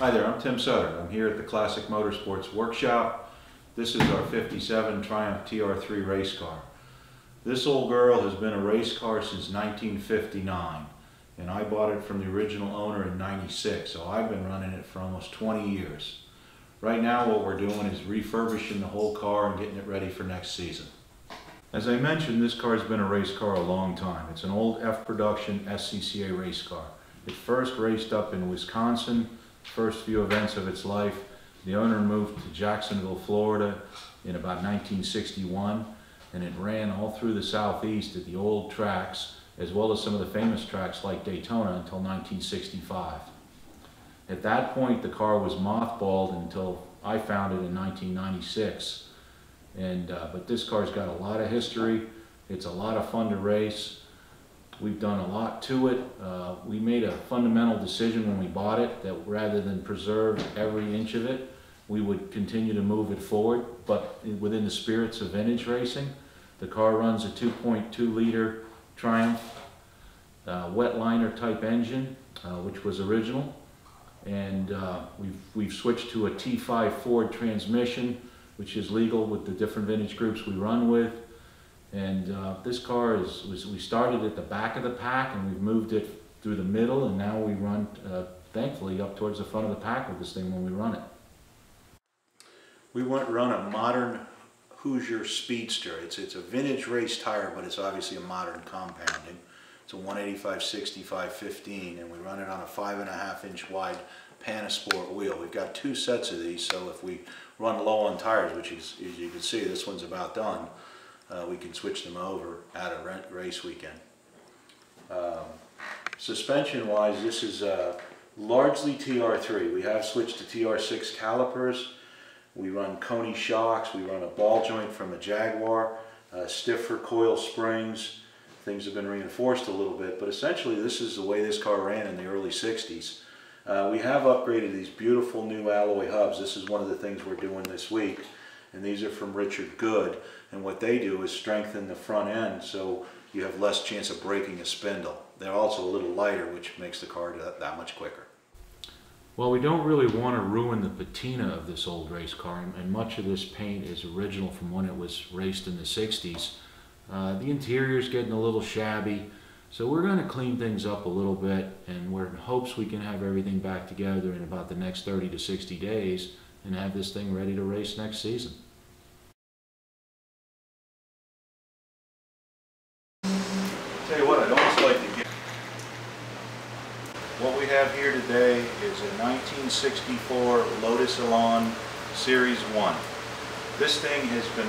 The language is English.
Hi there, I'm Tim Suddard. I'm here at the Classic Motorsports Workshop. This is our 57 Triumph TR3 race car. This old girl has been a race car since 1959 and I bought it from the original owner in 96 so I've been running it for almost 20 years. Right now what we're doing is refurbishing the whole car and getting it ready for next season. As I mentioned, this car has been a race car a long time. It's an old F production SCCA race car. It first raced up in Wisconsin, first few events of its life. The owner moved to Jacksonville, Florida in about 1961 and it ran all through the southeast at the old tracks as well as some of the famous tracks like Daytona until 1965. At that point the car was mothballed until I found it in 1996 and uh, but this car's got a lot of history. It's a lot of fun to race. We've done a lot to it. Uh, we made a fundamental decision when we bought it that rather than preserve every inch of it, we would continue to move it forward, but within the spirits of vintage racing. The car runs a 2.2 liter Triumph uh, wet liner type engine, uh, which was original. And uh, we've, we've switched to a T5 Ford transmission, which is legal with the different vintage groups we run with. And uh, this car is, was, we started at the back of the pack and we've moved it through the middle and now we run, uh, thankfully, up towards the front of the pack with this thing when we run it. We went run a modern Hoosier Speedstar. It's, it's a vintage race tire, but it's obviously a modern compounding. It's a 185 65 15 and we run it on a five and a half inch wide Panasport wheel. We've got two sets of these, so if we run low on tires, which is, as you can see, this one's about done, uh, we can switch them over at a race weekend. Um, suspension wise, this is uh, largely TR3. We have switched to TR6 calipers. We run Koni shocks. We run a ball joint from a Jaguar, uh, stiffer coil springs. Things have been reinforced a little bit, but essentially this is the way this car ran in the early 60s. Uh, we have upgraded these beautiful new alloy hubs. This is one of the things we're doing this week. And these are from Richard Good. And what they do is strengthen the front end so you have less chance of breaking a spindle. They're also a little lighter, which makes the car that, that much quicker. Well, we don't really want to ruin the patina of this old race car, and much of this paint is original from when it was raced in the 60s. Uh, the interior is getting a little shabby. So we're going to clean things up a little bit and we're in hopes we can have everything back together in about the next 30 to 60 days and have this thing ready to race next season. Tell you what, I'd almost like to get... What we have here today is a 1964 Lotus Elan Series 1. This thing has been